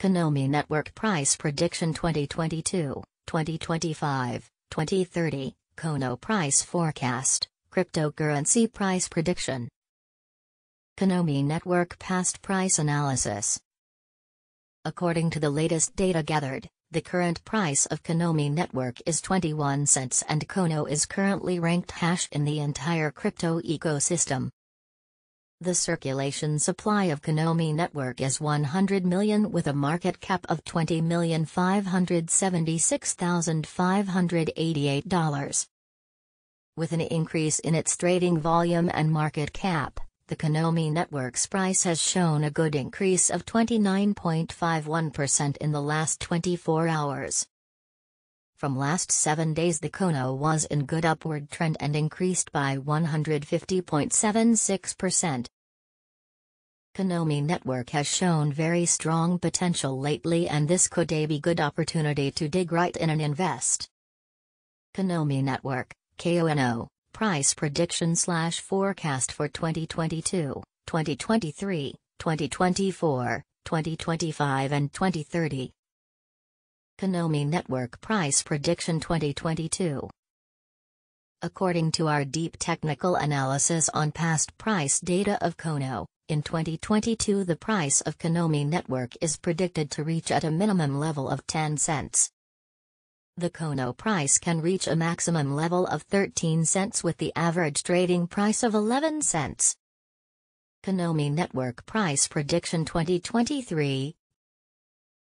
Konomi Network Price Prediction 2022, 2025, 2030, Kono Price Forecast, Cryptocurrency Price Prediction. Konomi Network Past Price Analysis. According to the latest data gathered, the current price of Konomi Network is 21 cents and Kono is currently ranked hash in the entire crypto ecosystem. The circulation supply of Konomi Network is 100 million with a market cap of $20,576,588. With an increase in its trading volume and market cap, the Konomi Network's price has shown a good increase of 29.51% in the last 24 hours. From last 7 days the Kono was in good upward trend and increased by 150.76%. Konomi Network has shown very strong potential lately and this could be good opportunity to dig right in and invest. Konomi Network, KONO, price prediction slash forecast for 2022, 2023, 2024, 2025 and 2030. Konomi Network Price Prediction 2022 According to our deep technical analysis on past price data of Kono, in 2022 the price of Konomi Network is predicted to reach at a minimum level of 10 cents. The Kono price can reach a maximum level of 13 cents with the average trading price of 11 cents. Konomi Network Price Prediction 2023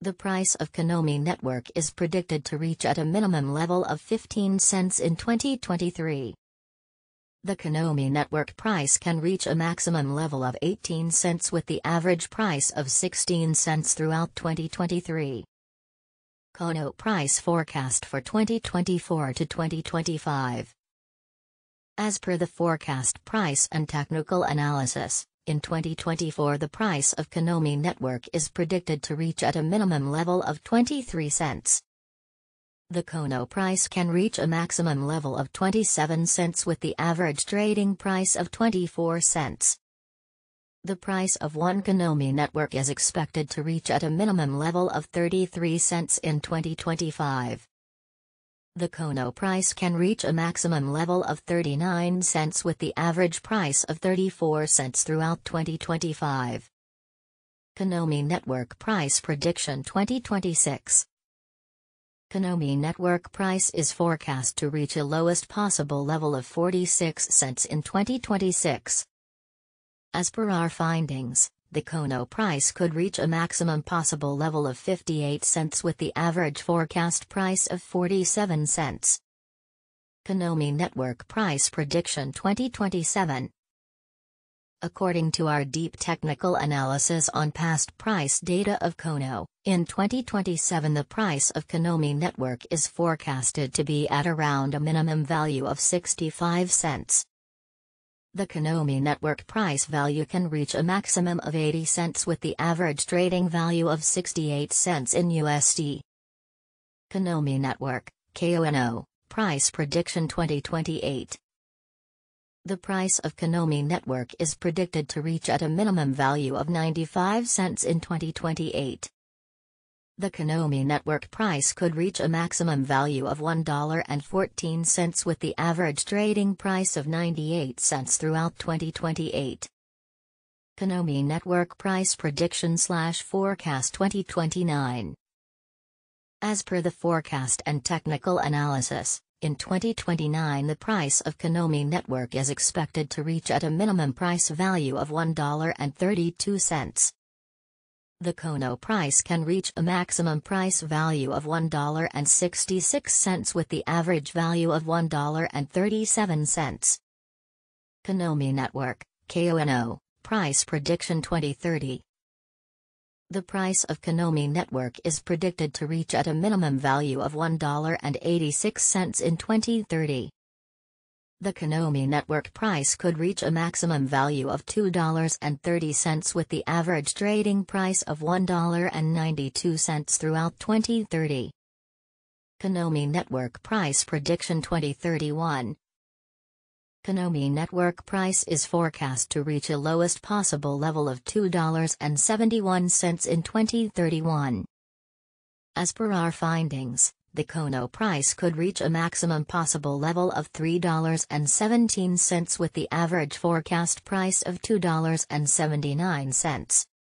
the price of Konomi Network is predicted to reach at a minimum level of 15 cents in 2023. The Konomi Network price can reach a maximum level of 18 cents with the average price of 16 cents throughout 2023. Kono price forecast for 2024 to 2025. As per the forecast price and technical analysis, in 2024 the price of Konomi Network is predicted to reach at a minimum level of 23 cents. The Kono price can reach a maximum level of 27 cents with the average trading price of 24 cents. The price of one Konomi network is expected to reach at a minimum level of 33 cents in 2025. The Kono price can reach a maximum level of 39 cents with the average price of 34 cents throughout 2025. Konomi Network Price Prediction 2026 Konomi Network price is forecast to reach a lowest possible level of 46 cents in 2026. As per our findings, the Kono price could reach a maximum possible level of 58 cents with the average forecast price of 47 cents. Konomi Network Price Prediction 2027 According to our deep technical analysis on past price data of Kono, in 2027 the price of Konomi Network is forecasted to be at around a minimum value of 65 cents. The Konomi network price value can reach a maximum of 80 cents with the average trading value of 68 cents in USD. Konomi Network, KONO, Price Prediction 2028 The price of Konomi Network is predicted to reach at a minimum value of 95 cents in 2028. The Konomi network price could reach a maximum value of $1.14 with the average trading price of 98 cents throughout 2028. Konomi Network Price Prediction Slash Forecast 2029 As per the forecast and technical analysis, in 2029 the price of Konomi Network is expected to reach at a minimum price value of $1.32. The Kono price can reach a maximum price value of $1.66 with the average value of $1.37. Konomi Network, KONO, Price Prediction 2030 The price of Konomi Network is predicted to reach at a minimum value of $1.86 in 2030. The Konomi network price could reach a maximum value of $2.30 with the average trading price of $1.92 throughout 2030. Konomi Network Price Prediction 2031 Konomi network price is forecast to reach a lowest possible level of $2.71 in 2031. As per our findings, the Kono price could reach a maximum possible level of $3.17 with the average forecast price of $2.79.